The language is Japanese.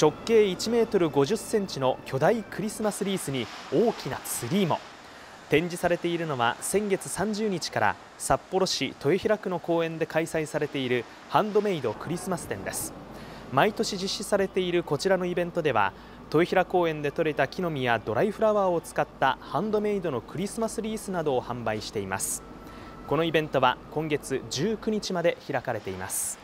直径1メートル50センチの巨大クリスマスリースに大きなツリーも。展示されているのは先月30日から札幌市豊平区の公園で開催されているハンドメイドクリスマス展です。毎年実施されているこちらのイベントでは豊平公園で採れた木の実やドライフラワーを使ったハンドメイドのクリスマスリースなどを販売しています。このイベントは今月19日まで開かれています。